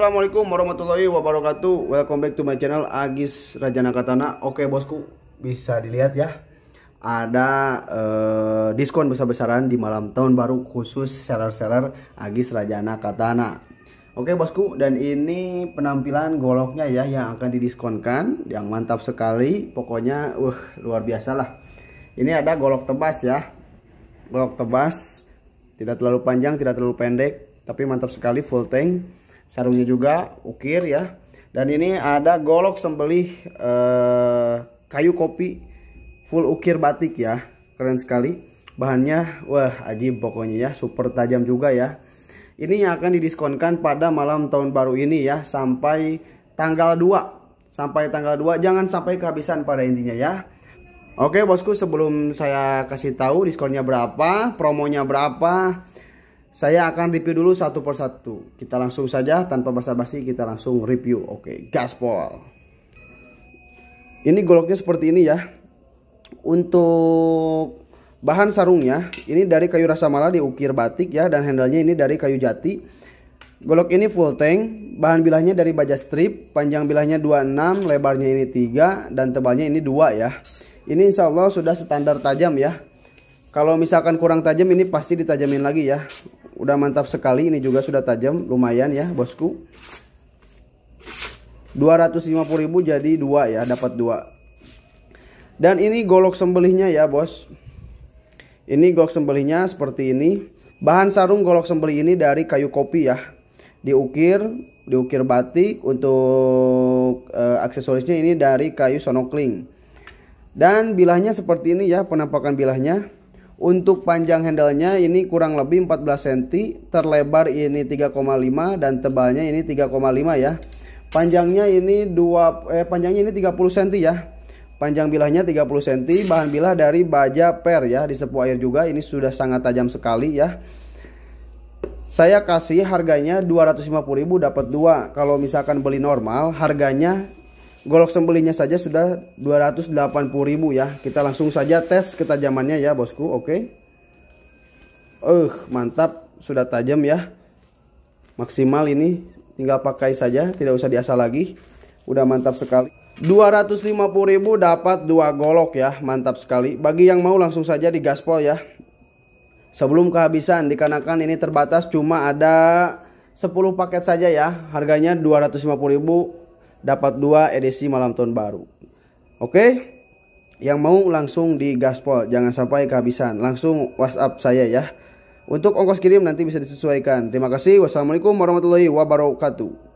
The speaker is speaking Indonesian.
Assalamualaikum warahmatullahi wabarakatuh. Welcome back to my channel Agis Rajana Katana. Oke bosku bisa dilihat ya Ada eh, diskon besar-besaran di malam tahun baru Khusus seller-seller Agis Rajana Katana. Oke bosku dan ini penampilan goloknya ya Yang akan didiskonkan Yang mantap sekali. Pokoknya uh, luar biasa lah. Ini ada golok tebas ya. Golok tebas Tidak terlalu panjang tidak terlalu pendek Tapi mantap sekali full tank sarungnya juga ukir ya. Dan ini ada golok sembelih eh, kayu kopi full ukir batik ya. Keren sekali. Bahannya wah ajib pokoknya ya. Super tajam juga ya. Ini yang akan didiskonkan pada malam tahun baru ini ya sampai tanggal 2 sampai tanggal 2 jangan sampai kehabisan pada intinya ya. Oke bosku sebelum saya kasih tahu diskonnya berapa promonya berapa saya akan review dulu satu persatu. Kita langsung saja tanpa basa-basi kita langsung review. Oke, gaspol. Ini goloknya seperti ini ya. Untuk bahan sarungnya ini dari kayu rasa mala diukir batik ya dan handlenya ini dari kayu jati. Golok ini full tank, bahan bilahnya dari baja strip, panjang bilahnya 26, lebarnya ini 3 dan tebalnya ini 2 ya. Ini insya Allah sudah standar tajam ya. Kalau misalkan kurang tajam ini pasti ditajamin lagi ya udah mantap sekali ini juga sudah tajam lumayan ya bosku. 250.000 jadi dua ya dapat dua. Dan ini golok sembelihnya ya bos. Ini golok sembelihnya seperti ini. Bahan sarung golok sembelih ini dari kayu kopi ya. Diukir diukir batik untuk uh, aksesorisnya ini dari kayu sonokling. Dan bilahnya seperti ini ya penampakan bilahnya untuk panjang handlenya ini kurang lebih 14 cm, terlebar ini 3,5 dan tebalnya ini 3,5 ya. Panjangnya ini dua eh panjangnya ini 30 cm ya. Panjang bilahnya 30 cm, bahan bilah dari baja per ya, di sepu air juga. Ini sudah sangat tajam sekali ya. Saya kasih harganya 250.000 dapat dua. Kalau misalkan beli normal harganya golok sembelihnya saja sudah 280.000 ya. Kita langsung saja tes ketajamannya ya bosku oke? Okay. uh mantap sudah tajam ya. Maksimal ini tinggal pakai saja tidak usah diasah lagi. Udah mantap sekali. 250.000 dapat dua golok ya mantap sekali. Bagi yang mau langsung saja di gaspol ya. Sebelum kehabisan dikarenakan ini terbatas cuma ada 10 paket saja ya. Harganya 250.000 dapat dua edisi malam tahun baru. Oke? Yang mau langsung di gaspol, jangan sampai kehabisan. Langsung WhatsApp saya ya. Untuk ongkos kirim nanti bisa disesuaikan. Terima kasih. Wassalamualaikum warahmatullahi wabarakatuh.